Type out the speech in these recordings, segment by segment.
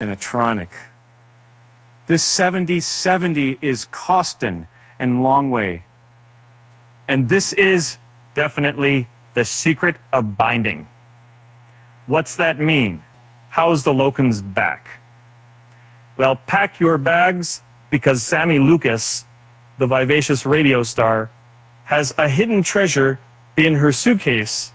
Anatronic. This 7070 is Costin and Longway. And this is definitely the secret of binding. What's that mean? How's the Locums back? Well, pack your bags because Sami Lukis, the vivacious radio star, has a hidden treasure in her suitcase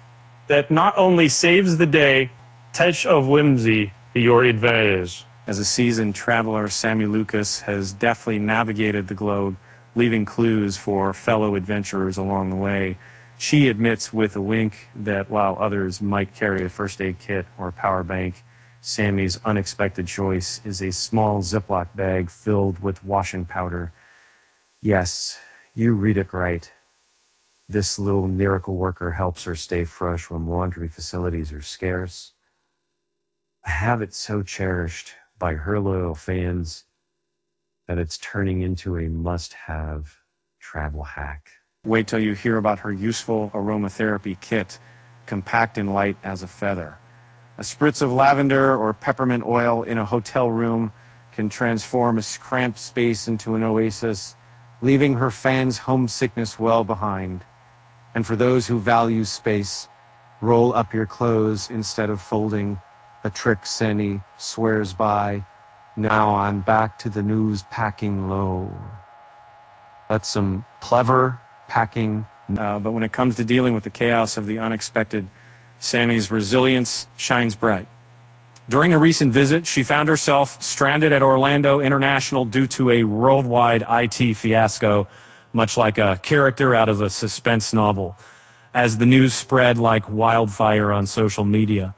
that not only saves the day, touch of whimsy, your advantage. As a seasoned traveler, Sami Lukis has deftly navigated the globe, leaving clues for fellow adventurers along the way. She admits with a wink that while others might carry a first aid kit or a power bank, Sami's unexpected choice is a small Ziploc bag filled with washing powder. Yes, you read it right. This little miracle worker helps her stay fresh when laundry facilities are scarce. A it so cherished by her loyal fans that it's turning into a must have travel hack. Wait till you hear about her useful aromatherapy kit, compact and light as a feather. A spritz of lavender or peppermint oil in a hotel room can transform a cramped space into an oasis, leaving her fans' homesickness well behind. And for those who value space, roll up your clothes instead of folding a trick Senny swears by. Now I'm back to the news packing low. That's some clever packing. Uh, but when it comes to dealing with the chaos of the unexpected, Sami's resilience shines bright. During a recent visit, she found herself stranded at Orlando International due to a worldwide IT fiasco, much like a character out of a suspense novel. As the news spread like wildfire on social media,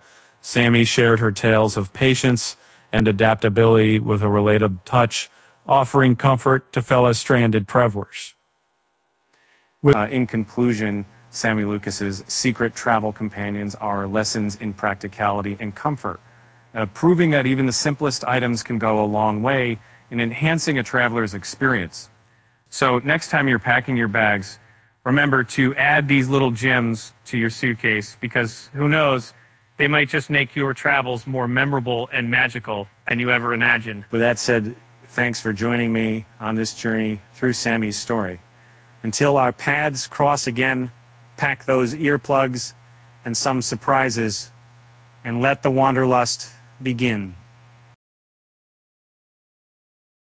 Sami shared her tales of patience and adaptability with a related touch, offering comfort to fellow stranded travelers. Uh, in conclusion, Sami Lukis's secret travel companions are lessons in practicality and comfort, uh, proving that even the simplest items can go a long way in enhancing a traveler's experience. So next time you're packing your bags, remember to add these little gems to your suitcase because who knows, they might just make your travels more memorable and magical than you ever imagined. With that said, thanks for joining me on this journey through Sami's story. Until our paths cross again, pack those earplugs and some surprises, and let the wanderlust begin.